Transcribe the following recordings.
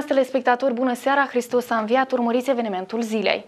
Stimați telespectatori, bună seara! Hristos a înviat, urmăriți evenimentul zilei.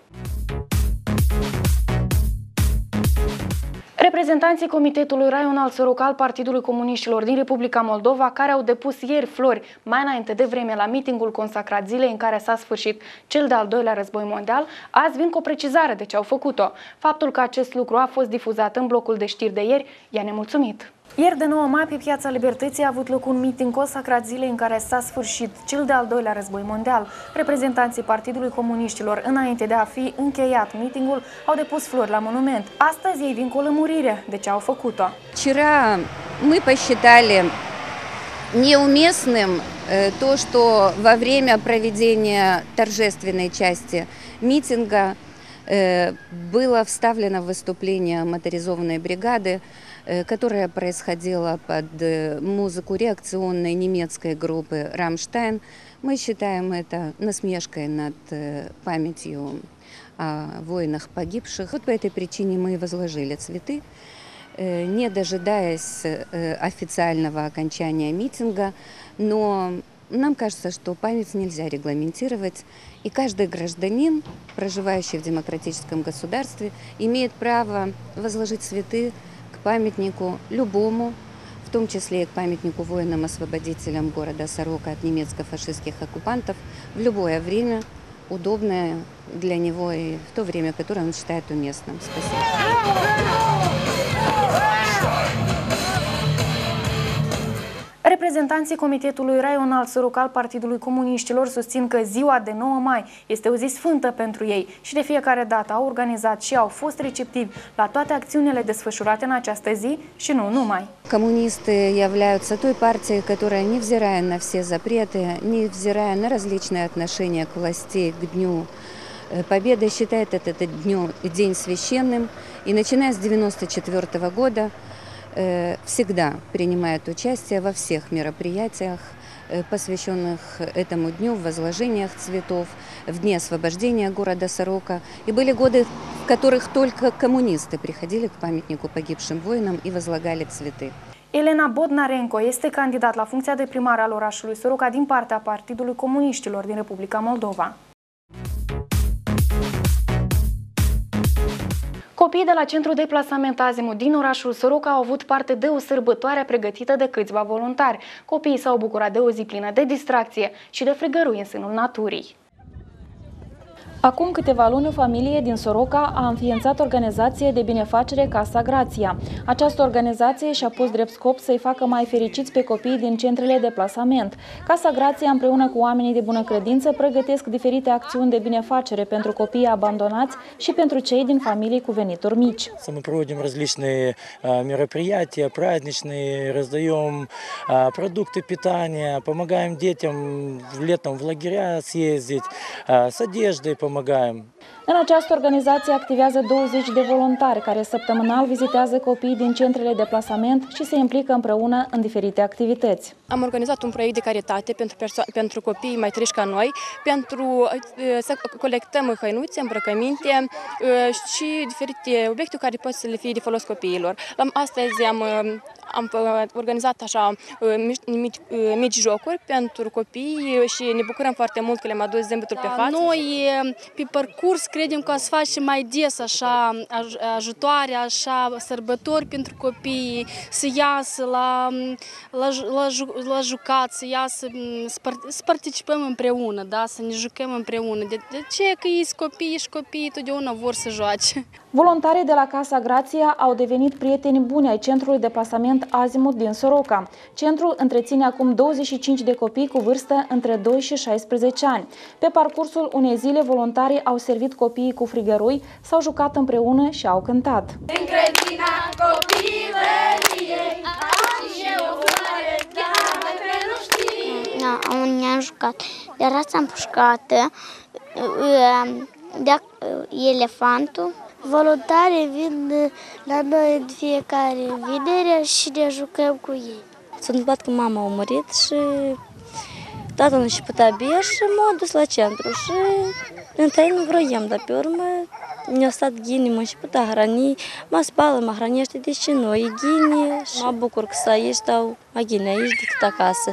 Reprezentanții Comitetului Raional Soroc al Partidului Comuniștilor din Republica Moldova, care au depus ieri flori mai înainte de vreme la mitingul consacrat zilei în care s-a sfârșit cel de-al doilea război mondial, azi vin cu o precizare de ce au făcut-o. Faptul că acest lucru a fost difuzat în blocul de știri de ieri i-a nemulțumit. Ieri de 9 mai pe Piața Libertății a avut loc un miting consacrat zilei în care s-a sfârșit cel de-al doilea război mondial. Reprezentanții Partidului Comuniștilor, înainte de a fi încheiat mitingul, au depus flori la monument. Astăzi ei vin cu o lămurire de ce au făcut-o. Вчера мы посчитали неуместным э, то, что во время проведения торжественной части митинга э, было вставлено выступление моторизованной бригады, э, которое происходило под э, музыку реакционной немецкой группы «Рамштайн». Мы считаем это насмешкой над э, памятью о воинах погибших. Вот по этой причине мы и возложили цветы, не дожидаясь официального окончания митинга, но нам кажется, что память нельзя регламентировать, и каждый гражданин, проживающий в демократическом государстве, имеет право возложить цветы памятнику любому, в том числе и к памятнику воинам-освободителям города Сорока от немецко-фашистских оккупантов в любое время, удобное для него и в то время, которое он считает уместным. Спасибо. Reprezentanții Comitetului Raional Săruc al Partidului Comuniștilor susțin că ziua de 9 mai este o zi sfântă pentru ei și de fiecare dată au organizat și au fost receptivi la toate acțiunile desfășurate în această zi și nu numai. Коммунисты являются той партией, которая, невзирая на все запреты, невзирая на различные отношения к властей к Дню э, Победы, считает этот дню, день священным. И начиная с 1994 года э, всегда принимает участие во всех мероприятиях, э, посвященных этому дню, в возложениях цветов, в дне освобождения города Сорока. И были годы, в которых только коммунисты приходили к памятнику погибшим воинам и возлагали цветы. Elena Bodnarenko este candidat la funcția de primar al orașului Soroca din partea Partidului Comuniștilor din Republica Moldova. Copiii de la Centrul de Plasament Azimut din orașul Soroca au avut parte de o sărbătoare pregătită de câțiva voluntari. Copiii s-au bucurat de o zi plină de distracție și de frigărui în sânul naturii. Acum câteva luni, o familie din Soroca a înființat organizație de binefacere Casa Grația. Această organizație și-a pus drept scop să-i facă mai fericiți pe copiii din centrele de plasament. Casa Grația, împreună cu oamenii de bună credință, pregătesc diferite acțiuni de binefacere pentru copiii abandonați și pentru cei din familii cu venituri mici. Мы проводим различные а, мероприятия праздничные, раздаем а, продукты питания, помогаем детям летом в лагеря съездить, а, с одеждой помогаем. În această organizație activează 20 de voluntari care săptămânal vizitează copiii din centrele de plasament și se implică împreună în diferite activități. Am organizat un proiect de caritate pentru, perso- pentru copii mai trăiși ca noi, pentru uh, să colectăm hăinuțe, îmbrăcăminte uh, și diferite obiecte care pot să le fie de folos copiilor. La astăzi am, uh, am uh, organizat așa uh, mici, mici, uh, mici jocuri pentru copii și ne bucurăm foarte mult că le-am adus zâmbetul pe față. Noi, pe parcurs, credem că o să facem mai des așa aj- ajutoare, așa sărbători pentru copii, să iasă la, la, ju- la, ju- la jucat, să iasă, m, să, par- să participăm împreună, da? să ne jucăm împreună. De, de ce? Că ei sunt copii și copiii totdeauna vor să joace. Voluntarii de la Casa Grația au devenit prieteni buni ai Centrului de Plasament Azimut din Soroca. Centrul întreține acum 25 de copii cu vârstă între 2 și 16 ani. Pe parcursul unei zile, voluntarii au servit copiii cu frigărui, s-au jucat împreună și au cântat. Da, am ne-am jucat. De rața împușcată, uh, de elefantul. Voluntarii vin la noi în fiecare vinere și ne jucăm cu ei. S-a întâmplat că mama a murit și tatăl nu și putea bine și m-a dus la centru și întâi nu vroiam, dar pe urmă ne-a stat ghini, mă și putea hrani, mă spală, mă hrănește, de ce nu, e ghini și mă bucur că să aici stau a ghini aici decât acasă.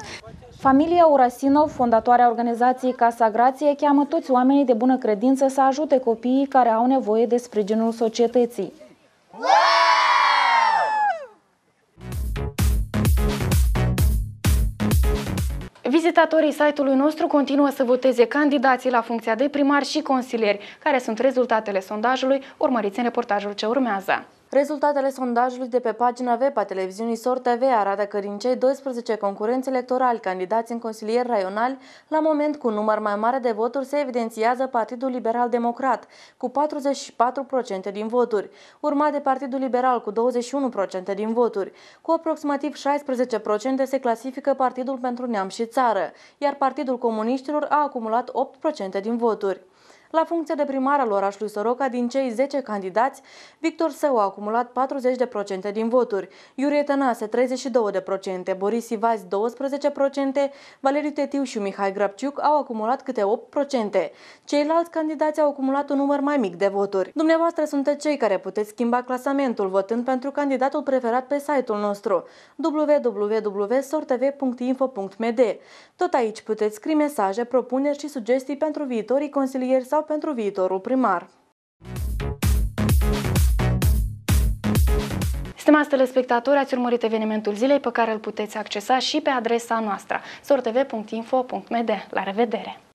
Familia Urasinov, fondatoarea organizației Casa Grație, cheamă toți oamenii de bună credință să ajute copiii care au nevoie de sprijinul societății. Vizitatorii site-ului nostru continuă să voteze candidații la funcția de primar și consilieri. Care sunt rezultatele sondajului? Urmăriți în reportajul ce urmează. Rezultatele sondajului de pe pagina web a televiziunii SOR TV arată că din cei 12 concurenți electorali candidați în consilieri raionali, la moment cu număr mai mare de voturi se evidențiază Partidul Liberal Democrat, cu 44% din voturi, urmat de Partidul Liberal cu 21% din voturi. Cu aproximativ 16% se clasifică Partidul pentru Neam și Țară, iar Partidul Comuniștilor a acumulat 8% din voturi. La funcția de primar al orașului Soroca, din cei 10 candidați, Victor Său a acumulat 40% din voturi, Iurie Tănase 32%, Boris Ivaz 12%, Valeriu Tetiu și Mihai Grabciuc au acumulat câte 8%. Ceilalți candidați au acumulat un număr mai mic de voturi. Dumneavoastră sunteți cei care puteți schimba clasamentul votând pentru candidatul preferat pe site-ul nostru www.sortv.info.md. Tot aici puteți scrie mesaje, propuneri și sugestii pentru viitorii consilieri sau sau pentru viitorul primar. Stimați telespectatori, ați urmărit evenimentul zilei pe care îl puteți accesa și pe adresa noastră sortv.info.md. La revedere!